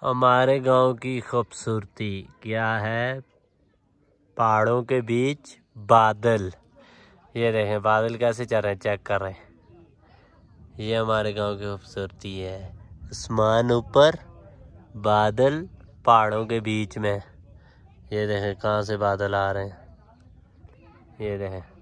हमारे गाँव की खूबसूरती क्या है? पहाड़ों के बीच बादल। ये देखें, बादल कैसे चल रहे हैं, चेक कर रहे हैं। ये हमारे गाँव की खूबसूरती है। आसमान ऊपर, बादल पहाड़ों के बीच में। ये देखें, कहाँ से बादल आ रहे हैं। ये देखें।